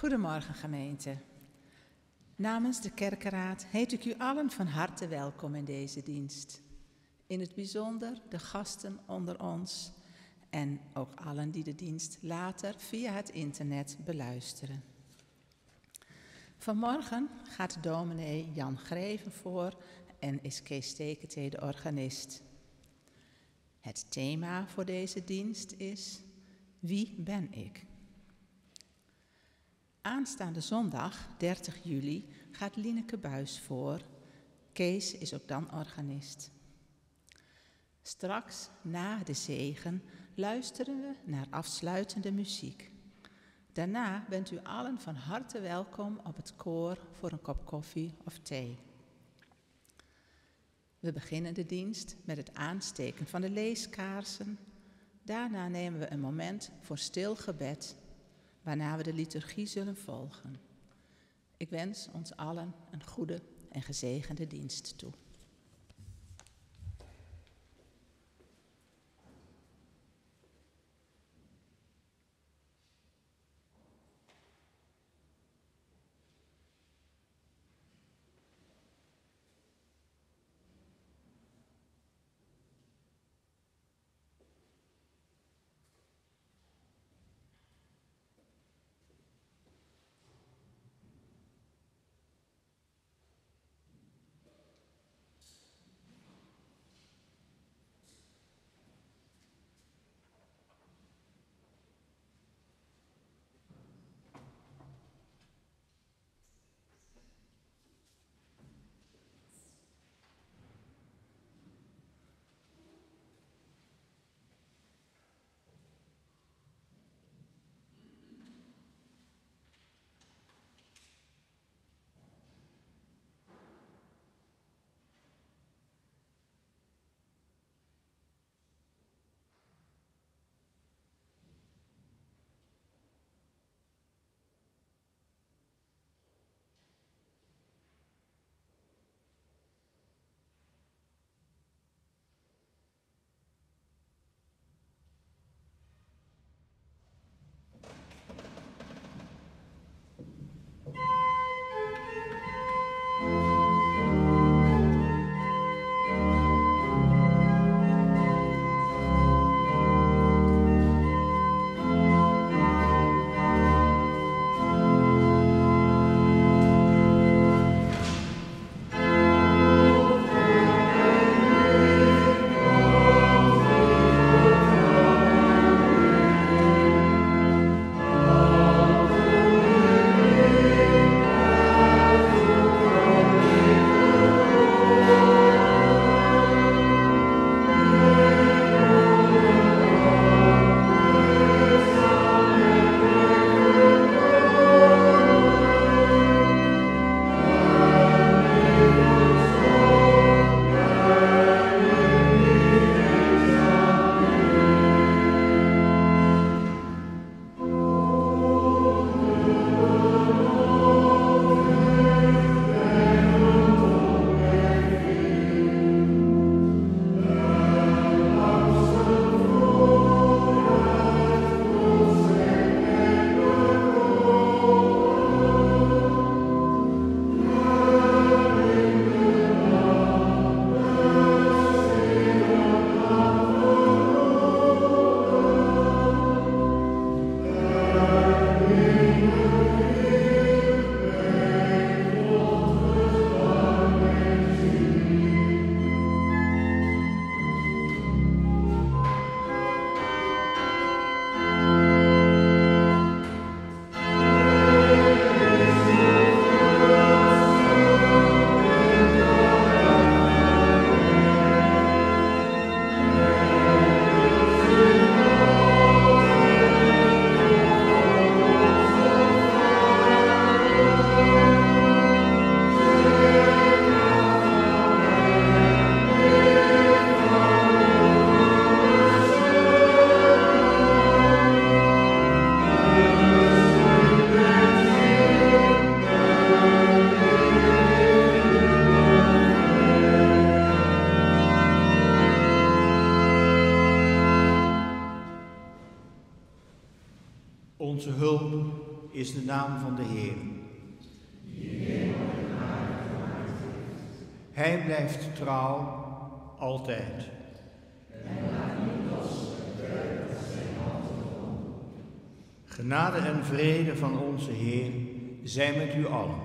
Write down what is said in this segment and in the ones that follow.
Goedemorgen gemeente. Namens de kerkenraad heet ik u allen van harte welkom in deze dienst. In het bijzonder de gasten onder ons en ook allen die de dienst later via het internet beluisteren. Vanmorgen gaat dominee Jan Greven voor en is Kees Steketee de organist. Het thema voor deze dienst is Wie ben ik? Aanstaande zondag, 30 juli, gaat Lineke Buis voor. Kees is ook dan organist. Straks, na de zegen, luisteren we naar afsluitende muziek. Daarna bent u allen van harte welkom op het koor voor een kop koffie of thee. We beginnen de dienst met het aansteken van de leeskaarsen. Daarna nemen we een moment voor stil gebed waarna we de liturgie zullen volgen. Ik wens ons allen een goede en gezegende dienst toe. Genade en vrede van onze Heer zijn met u allen.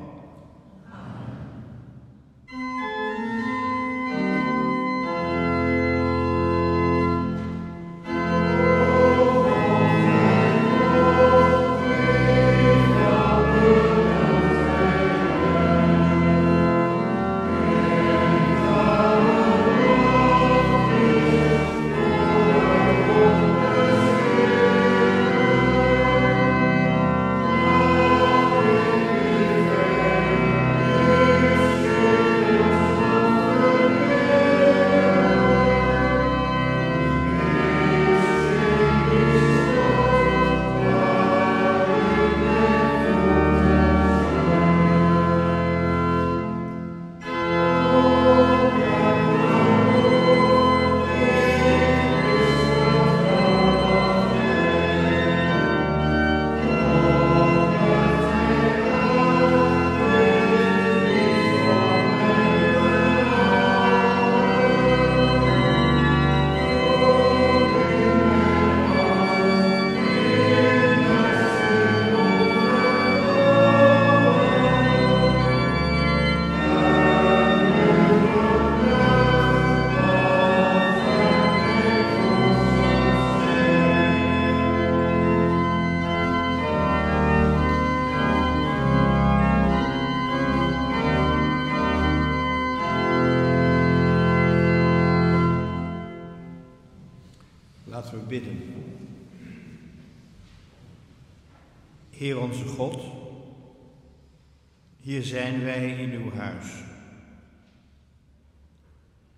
Zijn wij in uw huis.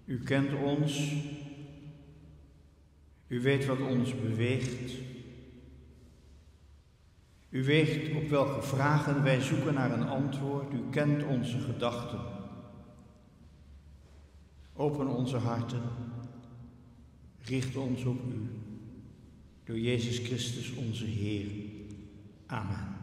U kent ons, u weet wat ons beweegt. U weet op welke vragen wij zoeken naar een antwoord. U kent onze gedachten. Open onze harten richt ons op U. Door Jezus Christus onze Heer. Amen.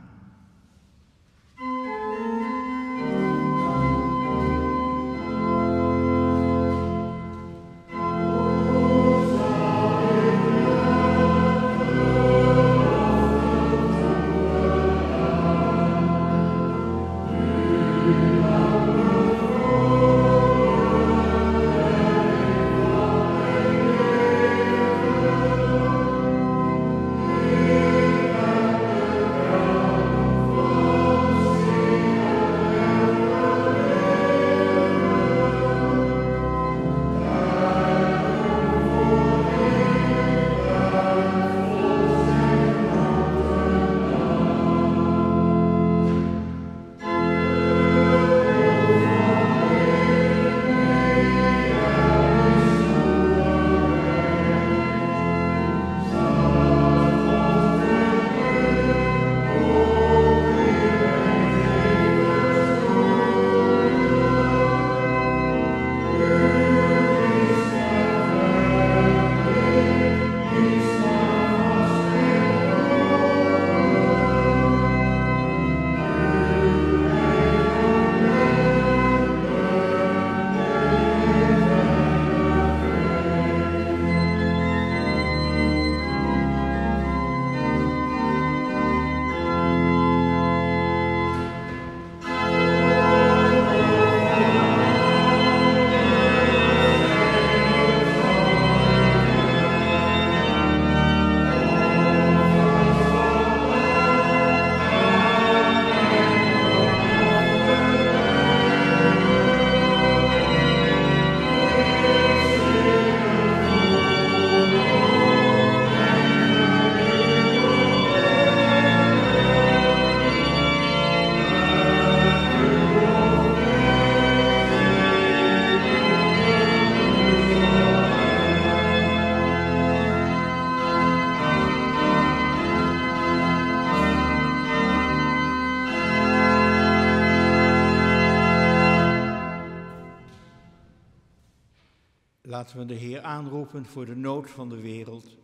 Laten we de Heer aanroepen voor de nood van de wereld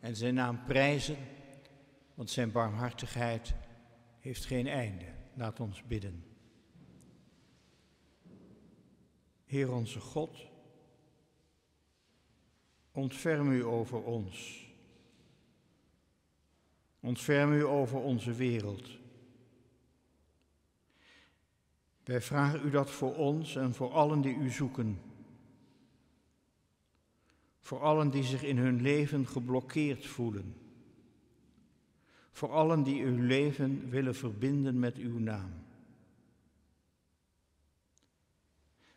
en zijn naam prijzen want zijn barmhartigheid heeft geen einde. Laat ons bidden. Heer onze God, ontferm u over ons. Ontferm u over onze wereld. Wij vragen u dat voor ons en voor allen die u zoeken. Voor allen die zich in hun leven geblokkeerd voelen. Voor allen die uw leven willen verbinden met uw naam.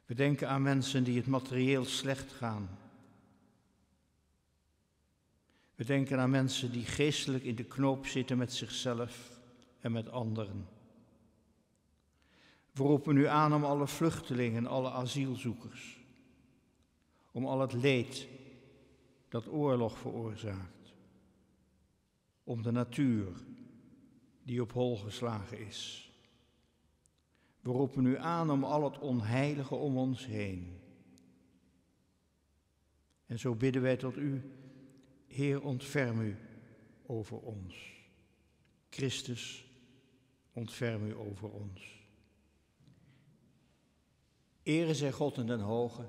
We denken aan mensen die het materieel slecht gaan. We denken aan mensen die geestelijk in de knoop zitten met zichzelf en met anderen. We roepen u aan om alle vluchtelingen, alle asielzoekers, om al het leed dat oorlog veroorzaakt, om de natuur die op hol geslagen is. We roepen u aan om al het onheilige om ons heen. En zo bidden wij tot u, Heer, ontferm u over ons. Christus, ontferm u over ons. Ere zij God in den hoge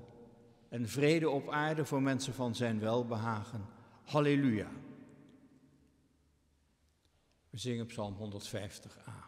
en vrede op aarde voor mensen van zijn welbehagen. Halleluja. We zingen Psalm 150a.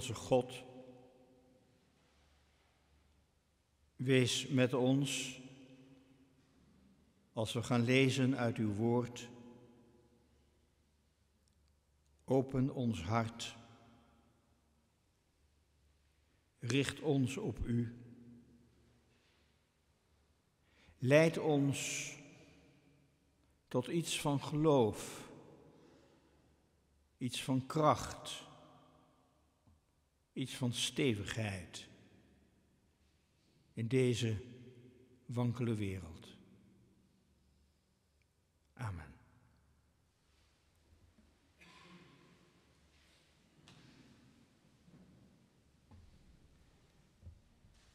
Onze God, wees met ons als we gaan lezen uit uw woord. Open ons hart. Richt ons op u. Leid ons tot iets van geloof iets van kracht, iets van stevigheid in deze wankele wereld. Amen.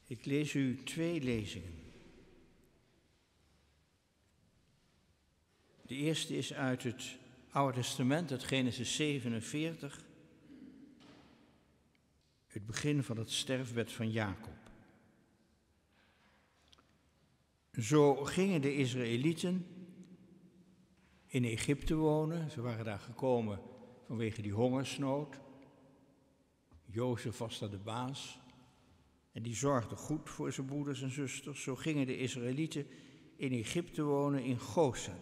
Ik lees u twee lezingen. De eerste is uit het Oude Testament, uit Genesis 47, het begin van het sterfbed van Jacob. Zo gingen de Israëlieten in Egypte wonen. Ze waren daar gekomen vanwege die hongersnood. Jozef was daar de baas. En die zorgde goed voor zijn broeders en zusters. Zo gingen de Israëlieten in Egypte wonen in Goshen.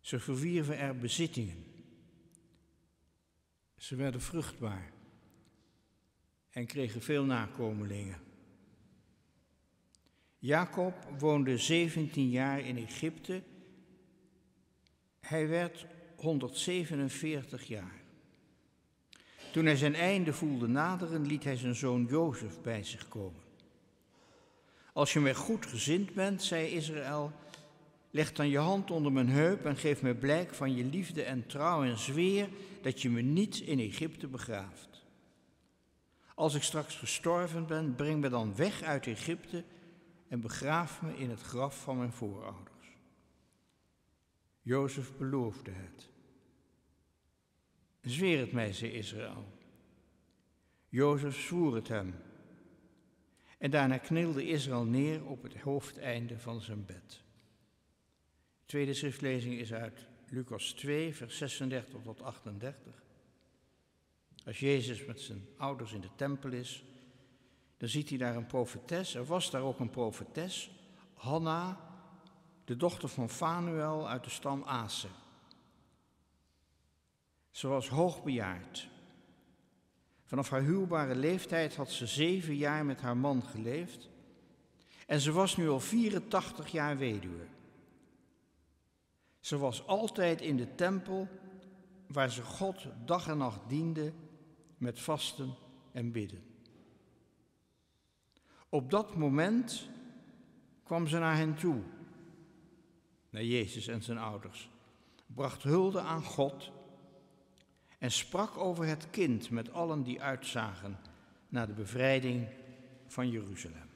Ze verwierven er bezittingen. Ze werden vruchtbaar en kregen veel nakomelingen. Jacob woonde 17 jaar in Egypte. Hij werd 147 jaar. Toen hij zijn einde voelde naderen, liet hij zijn zoon Jozef bij zich komen. Als je mij goed gezind bent, zei Israël, leg dan je hand onder mijn heup en geef mij blijk van je liefde en trouw en zweer dat je me niet in Egypte begraaft. Als ik straks gestorven ben, breng me dan weg uit Egypte en begraaf me in het graf van mijn voorouders. Jozef beloofde het. Zweer het mij, zei Israël. Jozef zwoer het hem. En daarna knielde Israël neer op het hoofdeinde van zijn bed. De tweede schriftlezing is uit Lucas 2, vers 36 tot 38. Als Jezus met zijn ouders in de tempel is, dan ziet hij daar een profetes. Er was daar ook een profetes, Hanna, de dochter van Fanuel uit de stam Aser. Ze was hoogbejaard. Vanaf haar huwbare leeftijd had ze zeven jaar met haar man geleefd en ze was nu al 84 jaar weduwe. Ze was altijd in de tempel waar ze God dag en nacht diende met vasten en bidden. Op dat moment kwam ze naar hen toe, naar Jezus en zijn ouders, bracht hulde aan God en sprak over het kind met allen die uitzagen naar de bevrijding van Jeruzalem.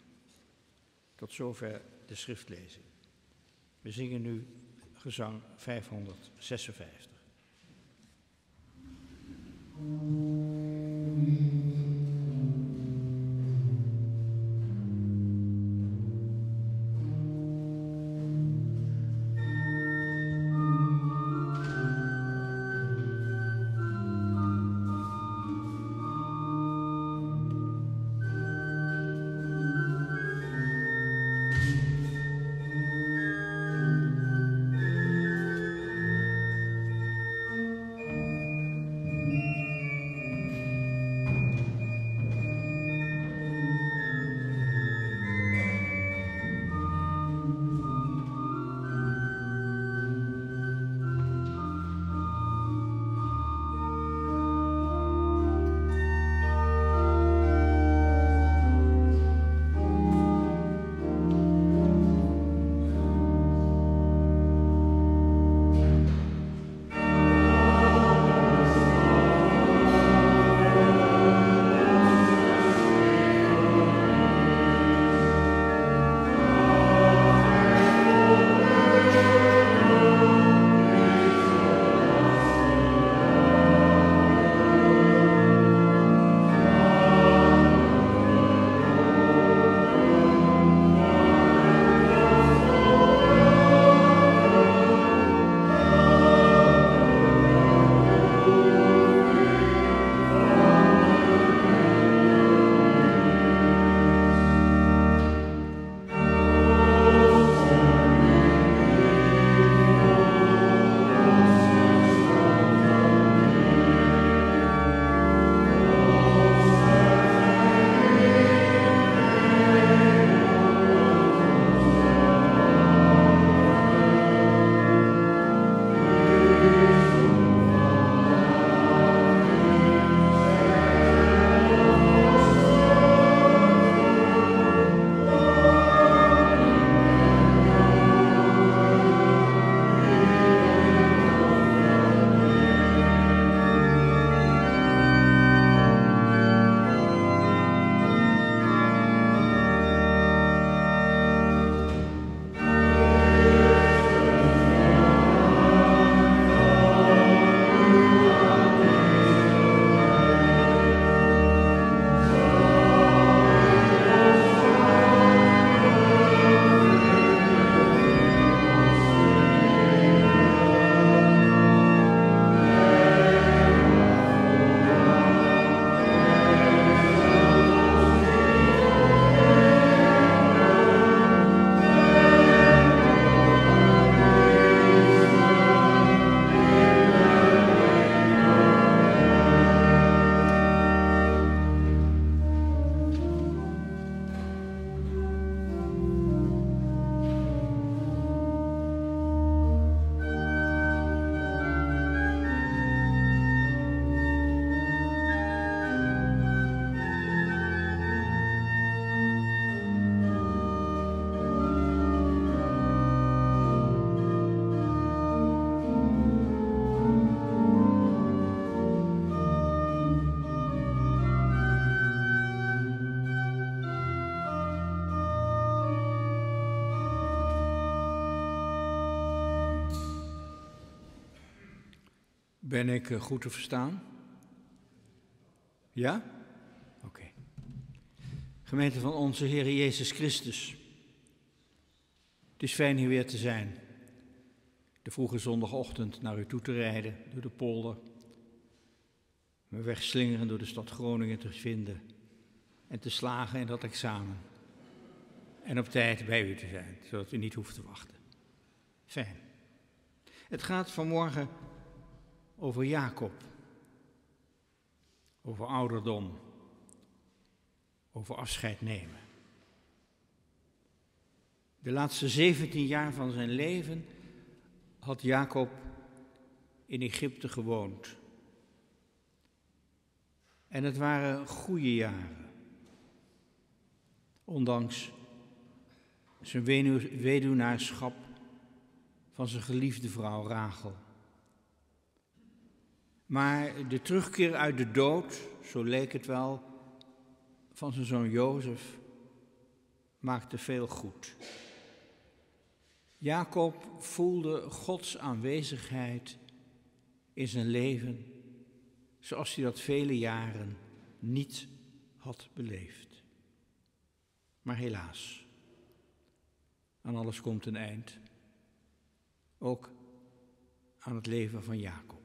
Tot zover de schriftlezing. We zingen nu gezang 556. Ben ik eh, goed te verstaan? Ja? Oké. Gemeente van onze Heer Jezus Christus. Het is fijn hier weer te zijn. De vroege zondagochtend naar u toe te rijden door de polder. Me wegslingeren door de stad Groningen te vinden. En te slagen in dat examen. En op tijd bij u te zijn, zodat u niet hoeft te wachten. Fijn. Het gaat vanmorgen over Jacob, over ouderdom, over afscheid nemen. De laatste 17 jaar van zijn leven had Jacob in Egypte gewoond. En het waren goede jaren. Ondanks zijn weduwnaarschap van zijn geliefde vrouw Rachel. Maar de terugkeer uit de dood, zo leek het wel, van zijn zoon Jozef, maakte veel goed. Jacob voelde Gods aanwezigheid in zijn leven zoals hij dat vele jaren niet had beleefd. Maar helaas, aan alles komt een eind, ook aan het leven van Jacob.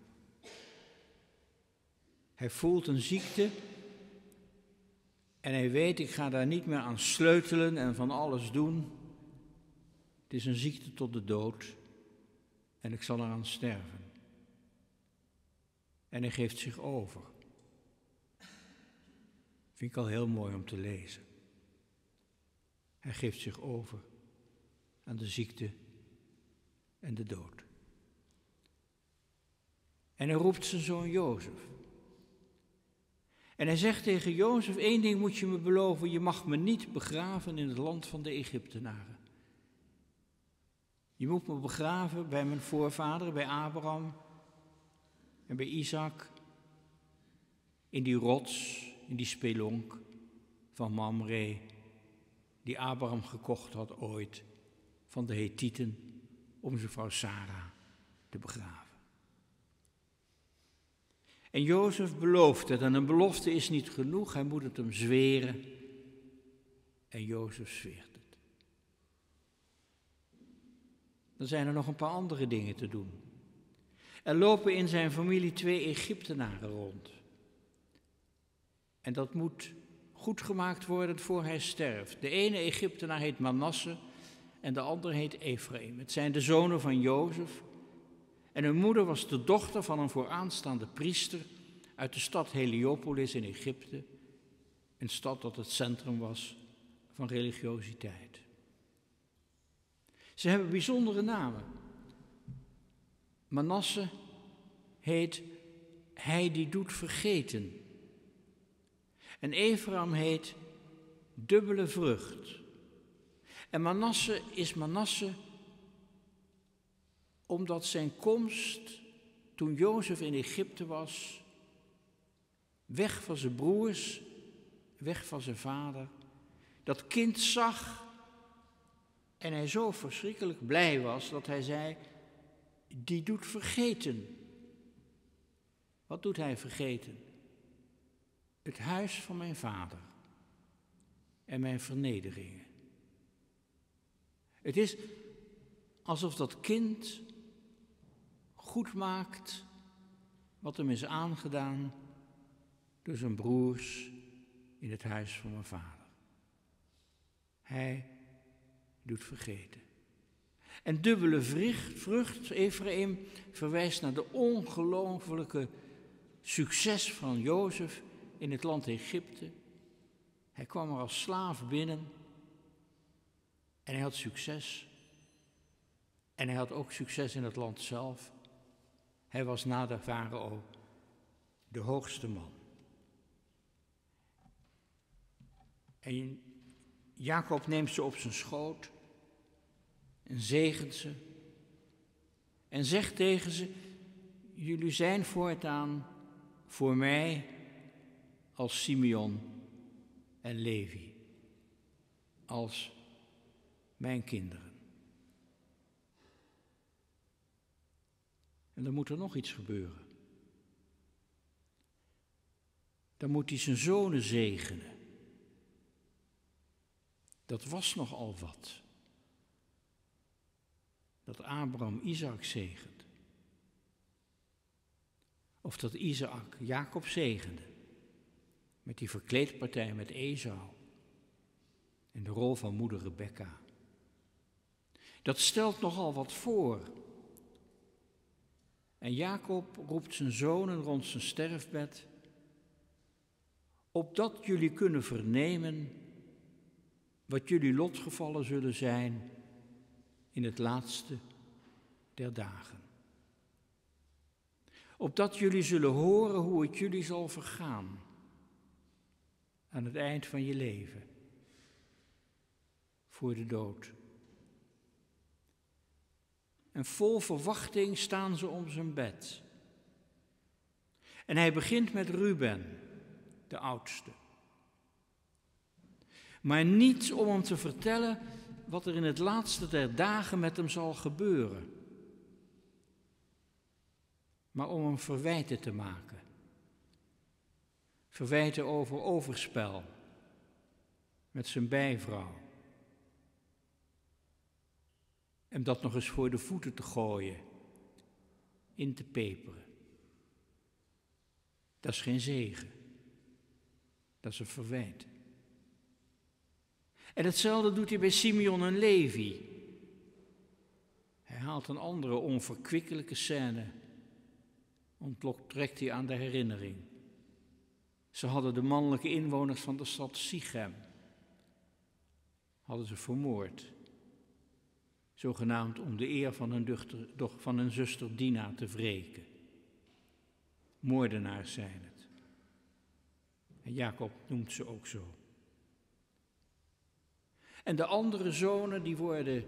Hij voelt een ziekte en hij weet, ik ga daar niet meer aan sleutelen en van alles doen. Het is een ziekte tot de dood en ik zal eraan sterven. En hij geeft zich over. Vind ik al heel mooi om te lezen. Hij geeft zich over aan de ziekte en de dood. En hij roept zijn zoon Jozef. En hij zegt tegen Jozef, één ding moet je me beloven, je mag me niet begraven in het land van de Egyptenaren. Je moet me begraven bij mijn voorvader, bij Abraham en bij Isaac, in die rots, in die spelonk van Mamre, die Abraham gekocht had ooit van de Hethieten om zijn vrouw Sarah te begraven. En Jozef belooft het. En een belofte is niet genoeg, hij moet het hem zweren. En Jozef zweert het. Dan zijn er nog een paar andere dingen te doen. Er lopen in zijn familie twee Egyptenaren rond. En dat moet goed gemaakt worden voor hij sterft. De ene Egyptenaar heet Manasse en de andere heet Ephraim. Het zijn de zonen van Jozef en hun moeder was de dochter van een vooraanstaande priester uit de stad Heliopolis in Egypte, een stad dat het centrum was van religiositeit. Ze hebben bijzondere namen. Manasse heet hij die doet vergeten. En Ephraim heet dubbele vrucht. En Manasse is Manasse omdat zijn komst toen Jozef in Egypte was, weg van zijn broers, weg van zijn vader, dat kind zag en hij zo verschrikkelijk blij was dat hij zei, die doet vergeten. Wat doet hij vergeten? Het huis van mijn vader en mijn vernederingen. Het is alsof dat kind goed maakt wat hem is aangedaan door zijn broers in het huis van mijn vader. Hij doet vergeten. En dubbele vrucht, vrucht, Ephraim, verwijst naar de ongelofelijke succes van Jozef in het land Egypte. Hij kwam er als slaaf binnen en hij had succes. En hij had ook succes in het land zelf. Hij was na de farao de hoogste man. En Jacob neemt ze op zijn schoot en zegent ze en zegt tegen ze, jullie zijn voortaan voor mij als Simeon en Levi, als mijn kinderen. En dan moet er nog iets gebeuren. dan moet hij zijn zonen zegenen. Dat was nogal wat. Dat Abraham Isaac zegent. Of dat Isaac Jacob zegende. Met die verkleedpartij met Esau. En de rol van moeder Rebecca. Dat stelt nogal wat voor. En Jacob roept zijn zonen rond zijn sterfbed, opdat jullie kunnen vernemen wat jullie lotgevallen zullen zijn in het laatste der dagen. Opdat jullie zullen horen hoe het jullie zal vergaan aan het eind van je leven, voor de dood. En vol verwachting staan ze om zijn bed. En hij begint met Ruben, de oudste. Maar niet om hem te vertellen wat er in het laatste der dagen met hem zal gebeuren, maar om hem verwijten te maken. Verwijten over overspel met zijn bijvrouw. En dat nog eens voor de voeten te gooien, in te peperen. Dat is geen zegen. Dat is een verwijt. En hetzelfde doet hij bij Simeon en Levi. Hij haalt een andere onverkwikkelijke scène. Ontlokt trekt hij aan de herinnering. Ze hadden de mannelijke inwoners van de stad Sichem. Hadden ze vermoord. Zogenaamd om de eer van hun, dochter, van hun zuster Dina te wreken. Moordenaars zijn het. En Jacob noemt ze ook zo. En de andere zonen die worden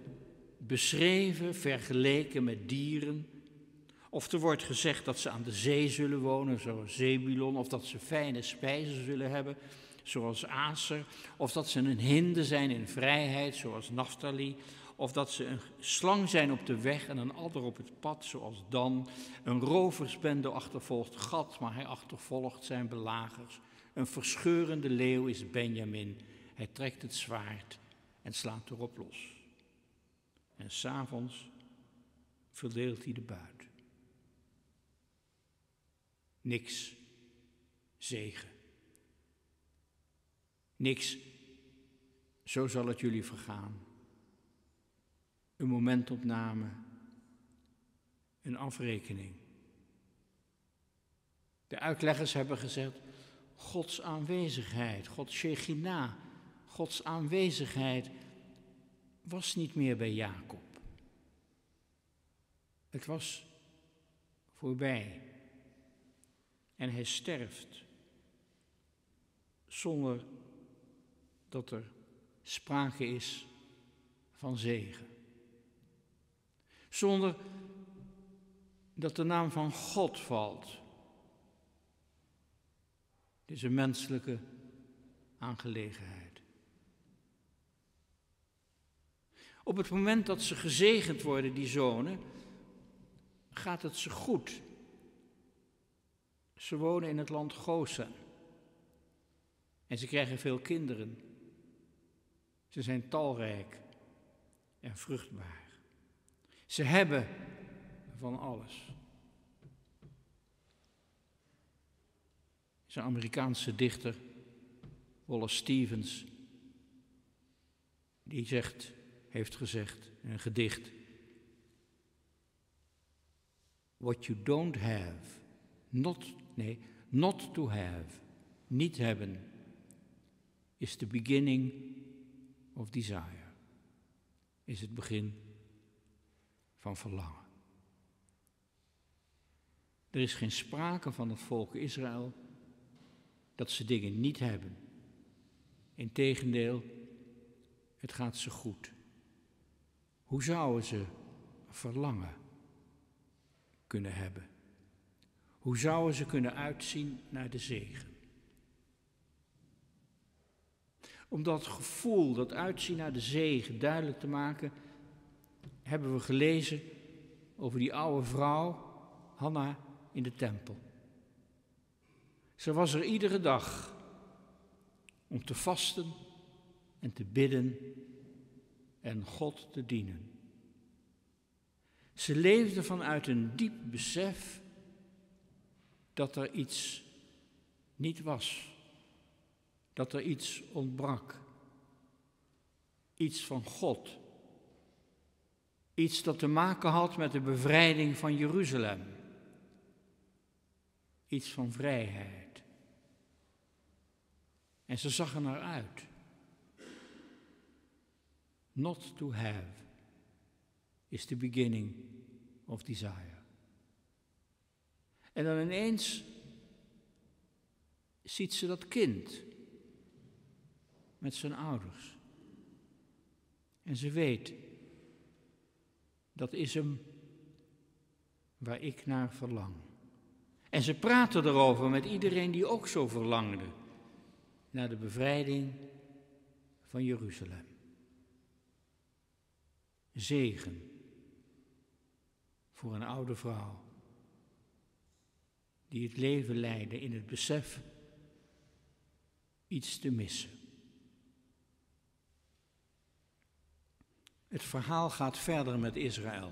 beschreven, vergeleken met dieren. Of er wordt gezegd dat ze aan de zee zullen wonen, zoals Zebulon, of dat ze fijne spijzen zullen hebben, zoals Aser, of dat ze een hinde zijn in vrijheid, zoals Naphtali, of dat ze een slang zijn op de weg en een adder op het pad, zoals Dan. Een roversbende achtervolgt Gad, maar hij achtervolgt zijn belagers. Een verscheurende leeuw is Benjamin. Hij trekt het zwaard en slaat erop los. En s'avonds verdeelt hij de buit. Niks zegen. Niks, zo zal het jullie vergaan. Een momentopname, een afrekening. De uitleggers hebben gezegd, Gods aanwezigheid, Gods Shechina, Gods aanwezigheid was niet meer bij Jacob. Het was voorbij. En hij sterft zonder dat er sprake is van zegen. Zonder dat de naam van God valt. Het is een menselijke aangelegenheid. Op het moment dat ze gezegend worden, die zonen, gaat het ze goed. Ze wonen in het land Gozen. En ze krijgen veel kinderen. Ze zijn talrijk en vruchtbaar. Ze hebben van alles. Zijn Amerikaanse dichter Wallace Stevens, die zegt heeft gezegd in een gedicht. What you don't have, not, nee, not to have, niet hebben, is the beginning of desire. Is het begin van verlangen. Er is geen sprake van het volk Israël dat ze dingen niet hebben. Integendeel, het gaat ze goed. Hoe zouden ze verlangen kunnen hebben? Hoe zouden ze kunnen uitzien naar de zegen? Om dat gevoel, dat uitzien naar de zegen duidelijk te maken, hebben we gelezen over die oude vrouw, Hanna, in de tempel. Ze was er iedere dag om te vasten en te bidden en God te dienen. Ze leefde vanuit een diep besef dat er iets niet was, dat er iets ontbrak, iets van God, iets dat te maken had met de bevrijding van Jeruzalem, iets van vrijheid. En ze zag er naar uit. Not to have is the beginning of desire. En dan ineens ziet ze dat kind met zijn ouders. En ze weet, dat is hem waar ik naar verlang. En ze praten erover met iedereen die ook zo verlangde naar de bevrijding van Jeruzalem. Zegen voor een oude vrouw die het leven leidde in het besef iets te missen. Het verhaal gaat verder met Israël,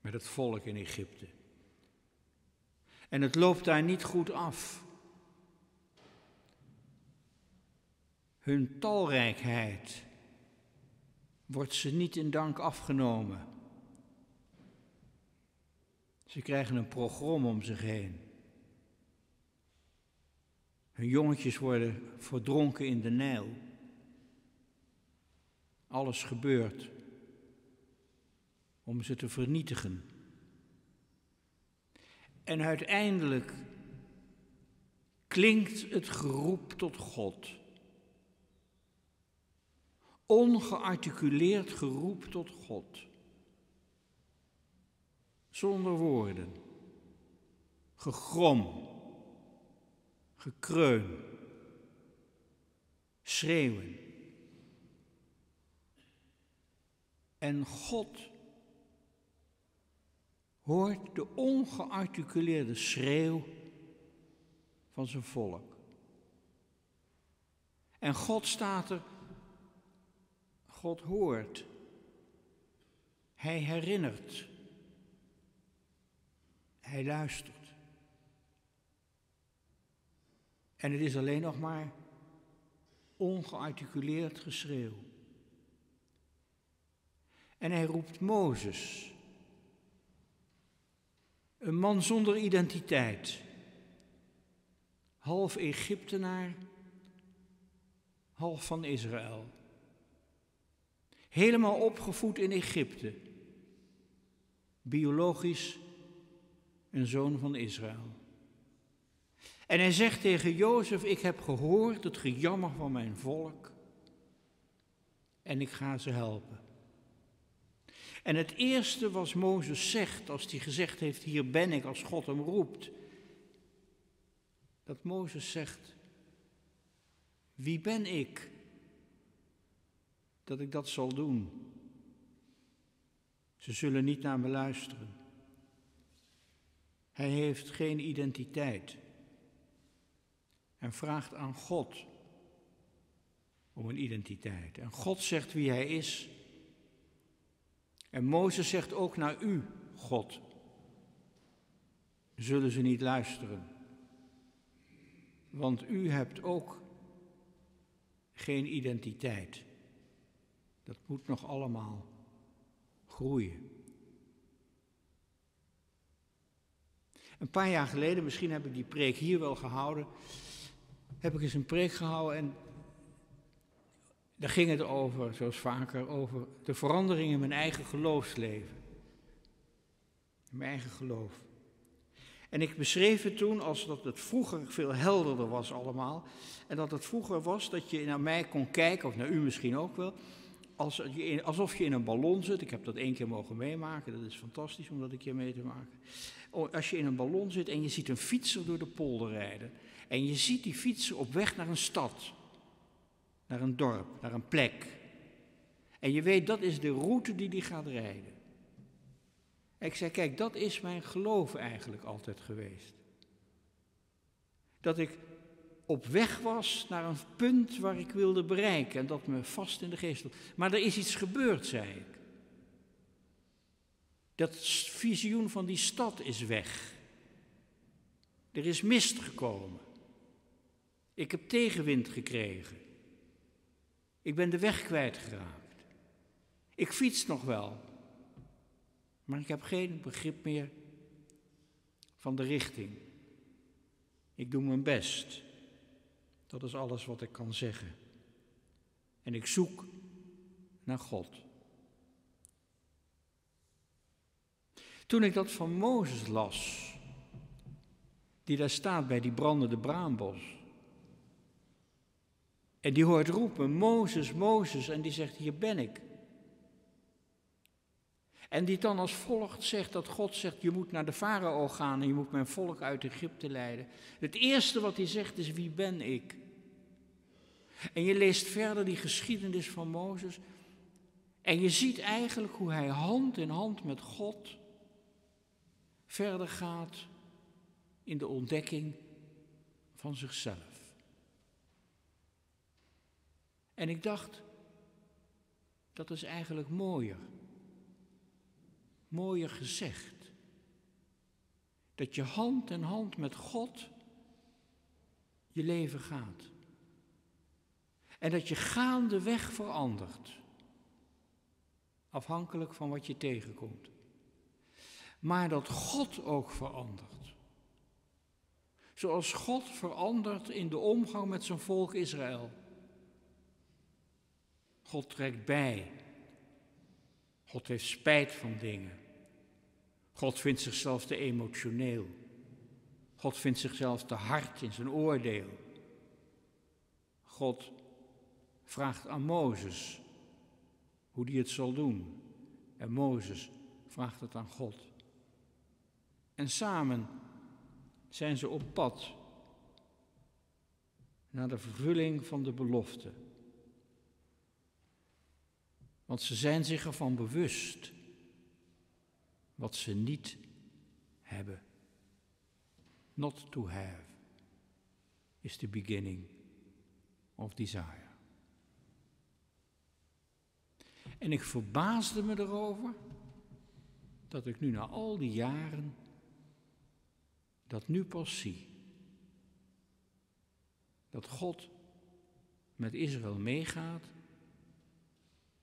met het volk in Egypte. En het loopt daar niet goed af. Hun talrijkheid wordt ze niet in dank afgenomen. Ze krijgen een program om zich heen. Hun jongetjes worden verdronken in de Nijl. Alles gebeurt om ze te vernietigen. En uiteindelijk klinkt het geroep tot God. Ongearticuleerd geroep tot God zonder woorden. Gegrom, gekreun, schreeuwen. En God hoort de ongearticuleerde schreeuw van zijn volk. En God staat er, God hoort, Hij herinnert. Hij luistert. En het is alleen nog maar ongearticuleerd geschreeuw. En hij roept Mozes, een man zonder identiteit, half Egyptenaar, half van Israël. Helemaal opgevoed in Egypte, biologisch een zoon van Israël. En hij zegt tegen Jozef, ik heb gehoord het gejammer van mijn volk en ik ga ze helpen. En het eerste wat Mozes zegt, als hij gezegd heeft, hier ben ik als God hem roept, dat Mozes zegt, wie ben ik dat ik dat zal doen? Ze zullen niet naar me luisteren. Hij heeft geen identiteit en vraagt aan God om een identiteit. En God zegt wie hij is. En Mozes zegt ook naar u, God. Zullen ze niet luisteren? Want u hebt ook geen identiteit. Dat moet nog allemaal groeien. Een paar jaar geleden, misschien heb ik die preek hier wel gehouden, heb ik eens een preek gehouden en daar ging het over, zoals vaker, over de verandering in mijn eigen geloofsleven. mijn eigen geloof. En ik beschreef het toen als dat het vroeger veel helderder was allemaal. En dat het vroeger was dat je naar mij kon kijken, of naar u misschien ook wel, alsof je in een ballon zit. Ik heb dat één keer mogen meemaken, dat is fantastisch om dat een keer mee te maken. Als je in een ballon zit en je ziet een fietser door de polder rijden. En je ziet die fietser op weg naar een stad, naar een dorp, naar een plek. En je weet dat is de route die die gaat rijden. En ik zei, kijk, dat is mijn geloof eigenlijk altijd geweest. dat ik op weg was naar een punt waar ik wilde bereiken en dat me vast in de geest stond. Maar er is iets gebeurd, zei ik. Dat visioen van die stad is weg. Er is mist gekomen. Ik heb tegenwind gekregen. Ik ben de weg kwijtgeraakt. Ik fiets nog wel, maar ik heb geen begrip meer van de richting. Ik doe mijn best. Dat is alles wat ik kan zeggen. En ik zoek naar God. Toen ik dat van Mozes las, die daar staat bij die brandende braambos, en die hoort roepen, Mozes, Mozes, en die zegt, hier ben ik. En die dan als volgt zegt dat God zegt, je moet naar de farao gaan en je moet mijn volk uit Egypte leiden. Het eerste wat hij zegt is, wie ben ik? En je leest verder die geschiedenis van Mozes en je ziet eigenlijk hoe hij hand in hand met God verder gaat in de ontdekking van zichzelf. En ik dacht, dat is eigenlijk mooier mooier gezegd. Dat je hand in hand met God je leven gaat. En dat je gaandeweg verandert. Afhankelijk van wat je tegenkomt. Maar dat God ook verandert. Zoals God verandert in de omgang met zijn volk Israël. God trekt bij. God heeft spijt van dingen. God vindt zichzelf te emotioneel. God vindt zichzelf te hard in zijn oordeel. God vraagt aan Mozes hoe die het zal doen. En Mozes vraagt het aan God. En samen zijn ze op pad naar de vervulling van de belofte. Want ze zijn zich ervan bewust wat ze niet hebben. Not to have is the beginning of desire. En ik verbaasde me erover dat ik nu na al die jaren dat nu pas zie. Dat God met Israël meegaat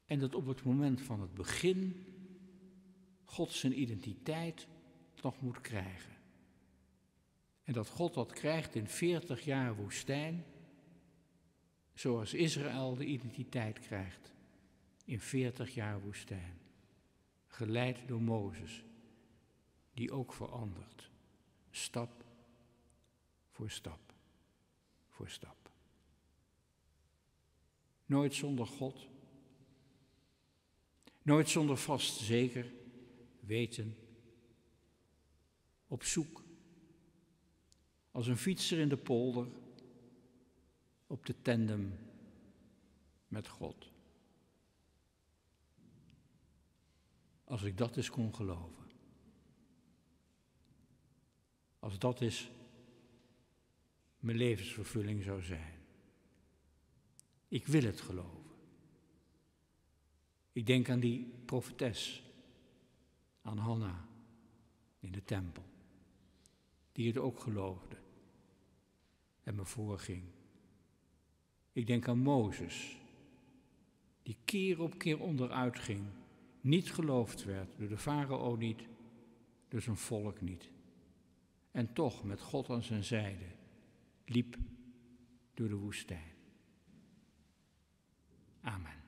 en dat op het moment van het begin God zijn identiteit nog moet krijgen. En dat God dat krijgt in 40 jaar woestijn, zoals Israël de identiteit krijgt in 40 jaar woestijn. Geleid door Mozes, die ook verandert, stap voor stap voor stap. Nooit zonder God, nooit zonder vast zeker weten, op zoek, als een fietser in de polder, op de tandem met God. Als ik dat eens kon geloven. Als dat is mijn levensvervulling zou zijn. Ik wil het geloven. Ik denk aan die profetes aan Hanna in de tempel, die het ook geloofde en me voorging. Ik denk aan Mozes, die keer op keer onderuit ging, niet geloofd werd door de farao niet, door zijn volk niet. En toch met God aan zijn zijde liep door de woestijn. Amen.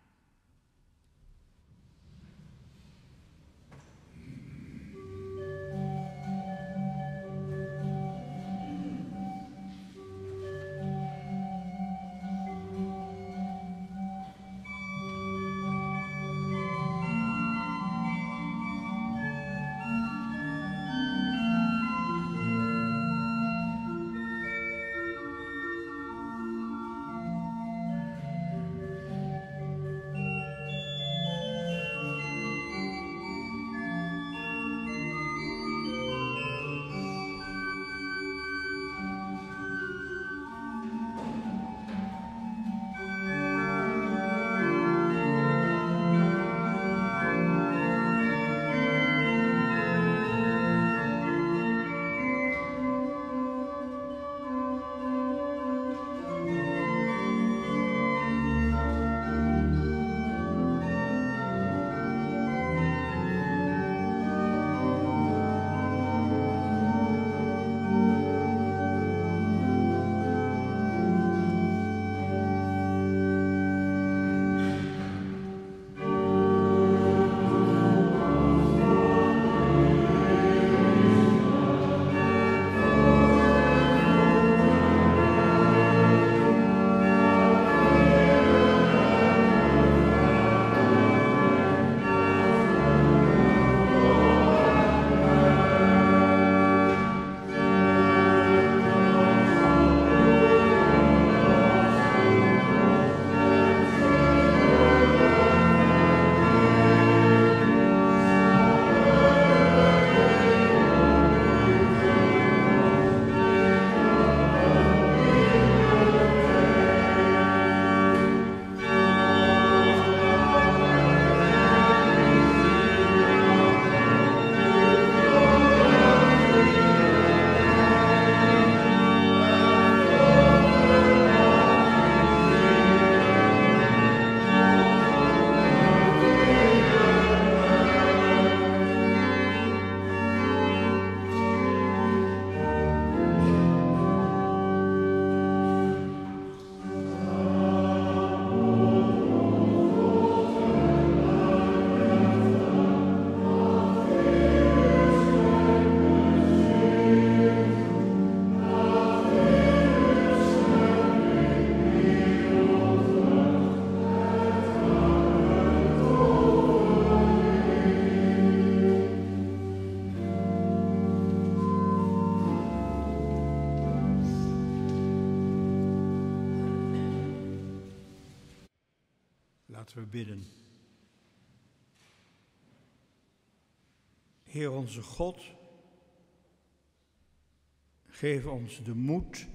We bidden. Heer onze God, geef ons de moed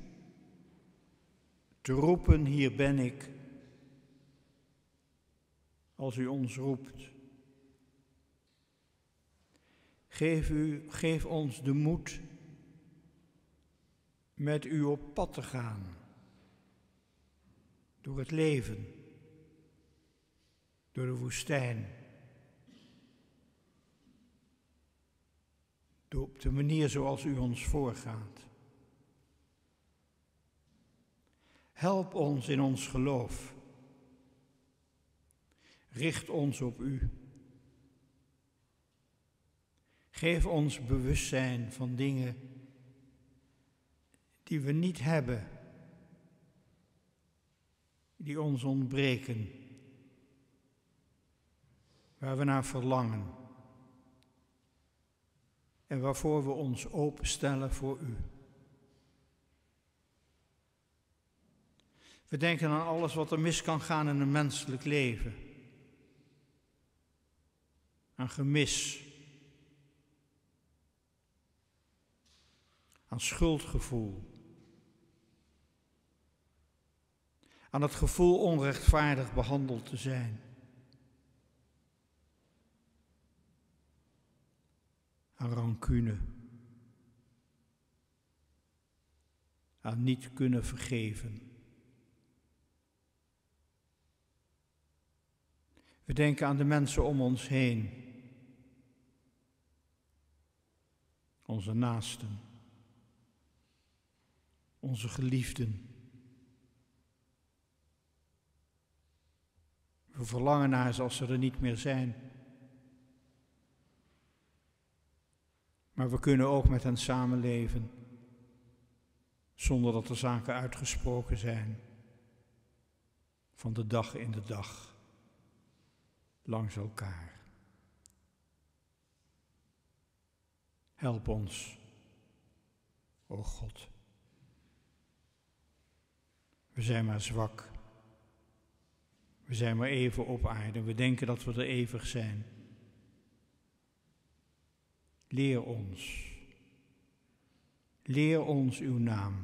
te roepen, hier ben ik, als u ons roept. Geef, u, geef ons de moed met u op pad te gaan, door het leven, door de woestijn, door op de manier zoals u ons voorgaat. Help ons in ons geloof. Richt ons op U. Geef ons bewustzijn van dingen die we niet hebben, die ons ontbreken, waar we naar verlangen en waarvoor we ons openstellen voor U. We denken aan alles wat er mis kan gaan in een menselijk leven. Aan gemis. Aan schuldgevoel. Aan het gevoel onrechtvaardig behandeld te zijn. Aan rancune. Aan niet kunnen vergeven. We denken aan de mensen om ons heen. Onze naasten. Onze geliefden. We verlangen naar ze als ze er niet meer zijn. Maar we kunnen ook met hen samenleven zonder dat er zaken uitgesproken zijn van de dag in de dag langs elkaar. Help ons, o God. We zijn maar zwak. We zijn maar even op aarde. We denken dat we er eeuwig zijn. Leer ons. Leer ons uw naam.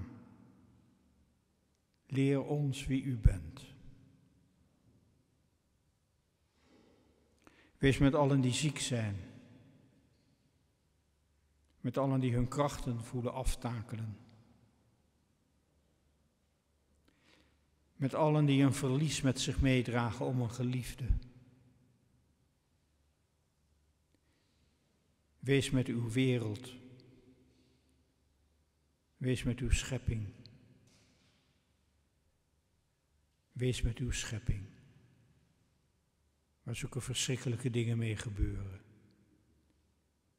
Leer ons wie u bent. Wees met allen die ziek zijn. Met allen die hun krachten voelen aftakelen. Met allen die een verlies met zich meedragen om een geliefde. Wees met uw wereld. Wees met uw schepping. Wees met uw schepping waar zulke verschrikkelijke dingen mee gebeuren.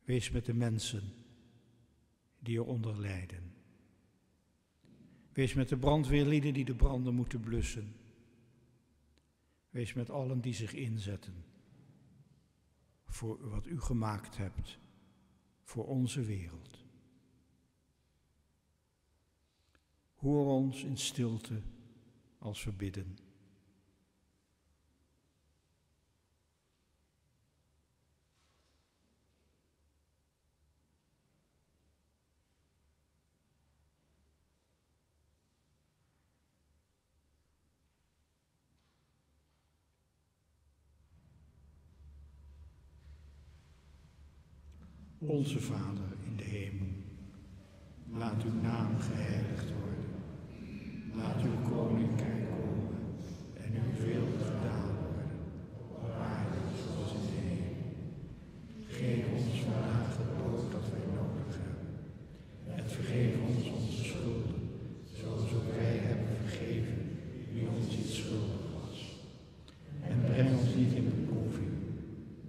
Wees met de mensen die eronder lijden. Wees met de brandweerlieden die de branden moeten blussen. Wees met allen die zich inzetten voor wat u gemaakt hebt, voor onze wereld. Hoor ons in stilte als we bidden. Onze Vader in de hemel, laat uw naam geheiligd worden. Laat uw koninkrijk komen en uw wil gedaan worden, op aarde zoals in de hemel. Geef ons vandaag het brood dat wij nodig hebben. En vergeef ons onze schulden, zoals ook wij hebben vergeven wie ons iets schuldig was. En breng ons niet in beproeving,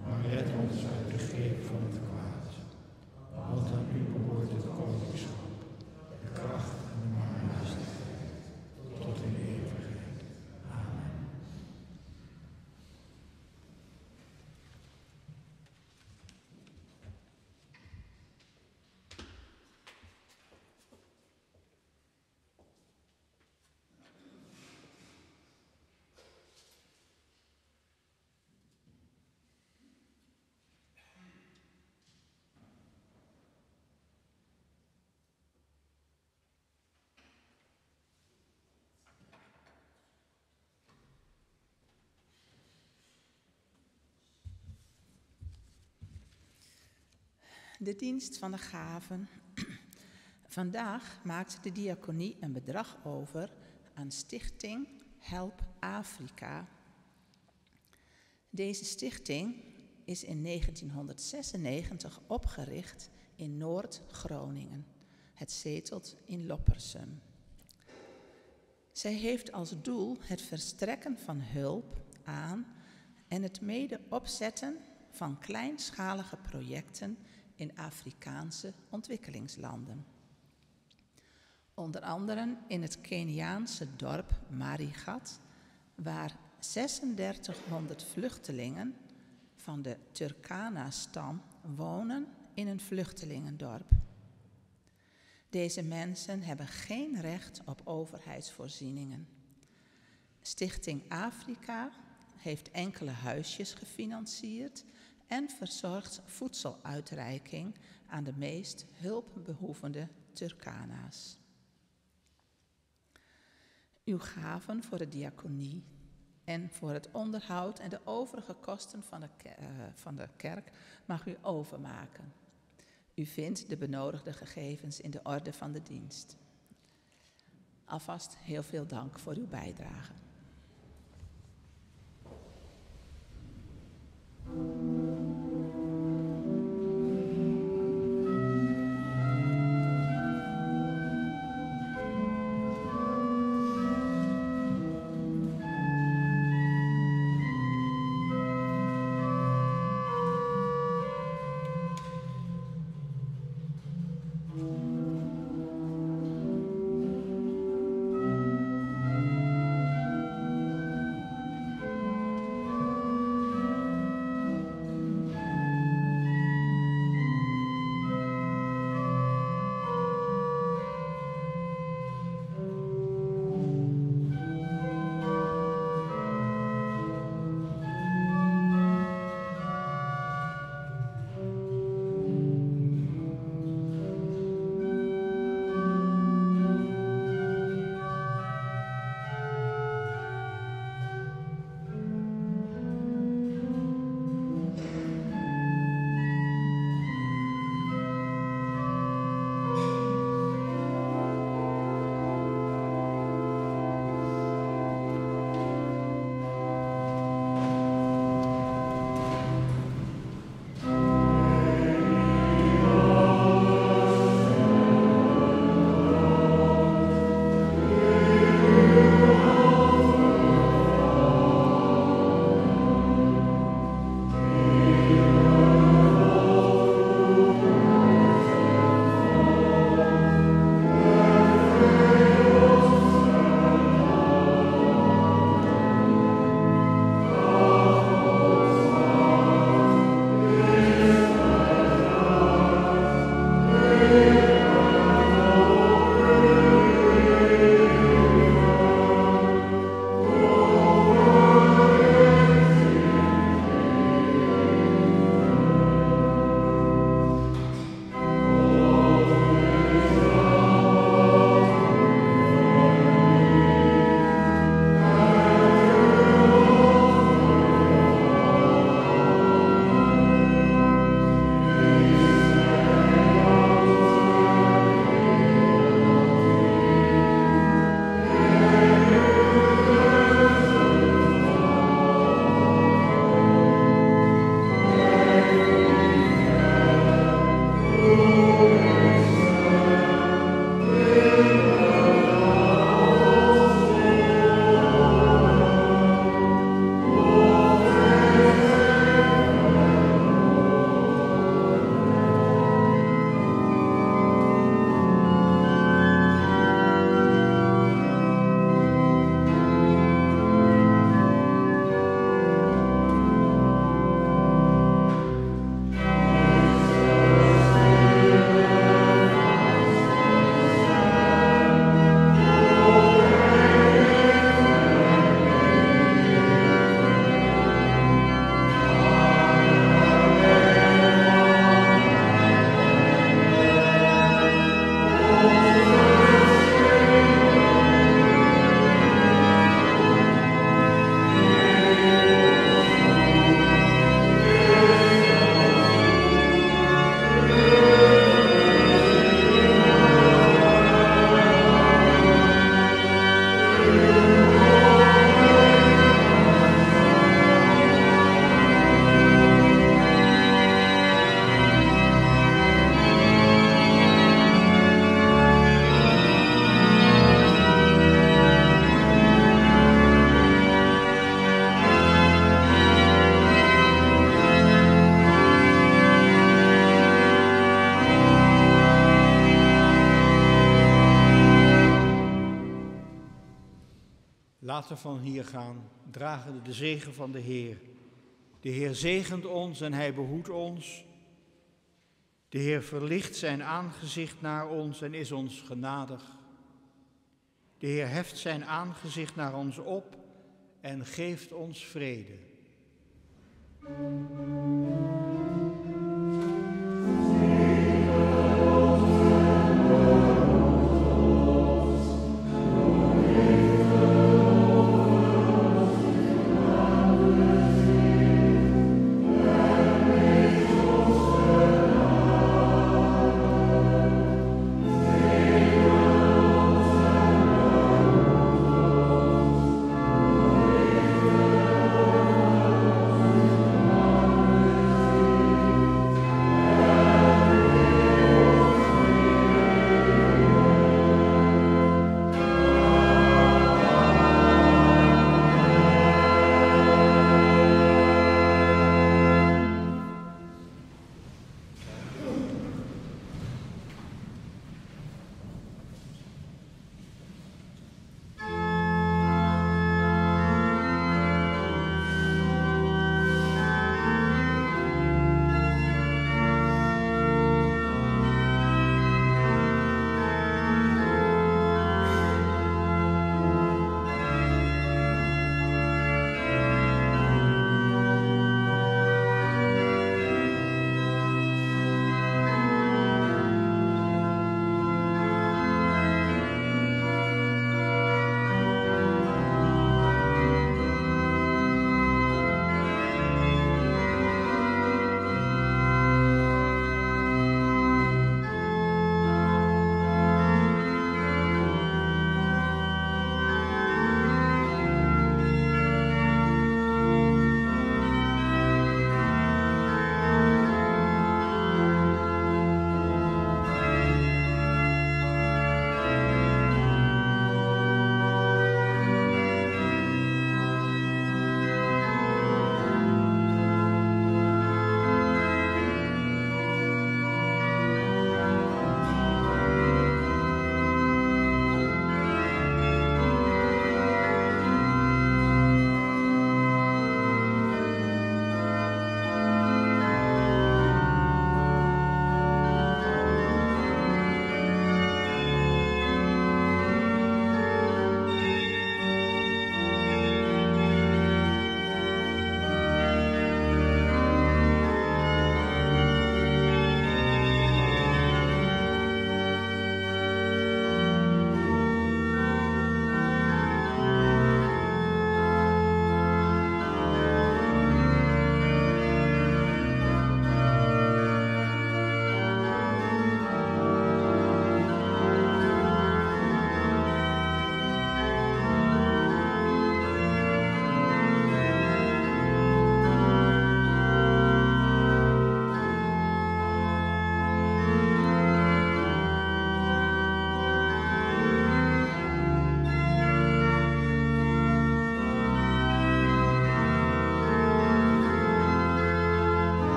maar red ons uit de greep van het kwaad. Want aan u behoort het koningschap, de kracht en de macht De dienst van de gaven. Vandaag maakt de diaconie een bedrag over aan Stichting Help Afrika. Deze stichting is in 1996 opgericht in Noord-Groningen. Het zetelt in Loppersum. Zij heeft als doel het verstrekken van hulp aan en het mede opzetten van kleinschalige projecten in Afrikaanse ontwikkelingslanden. Onder andere in het Keniaanse dorp Marigat, waar 3600 vluchtelingen van de Turkana-stam wonen in een vluchtelingendorp. Deze mensen hebben geen recht op overheidsvoorzieningen. Stichting Afrika heeft enkele huisjes gefinancierd en verzorgt voedseluitreiking aan de meest hulpbehoevende Turkana's. Uw gaven voor de diaconie en voor het onderhoud en de overige kosten van de, uh, van de kerk mag u overmaken. U vindt de benodigde gegevens in de orde van de dienst. Alvast heel veel dank voor uw bijdrage. Van hier gaan, dragen de zegen van de Heer. De Heer zegent ons en Hij behoedt ons. De Heer verlicht zijn aangezicht naar ons en is ons genadig. De Heer heft zijn aangezicht naar ons op en geeft ons vrede.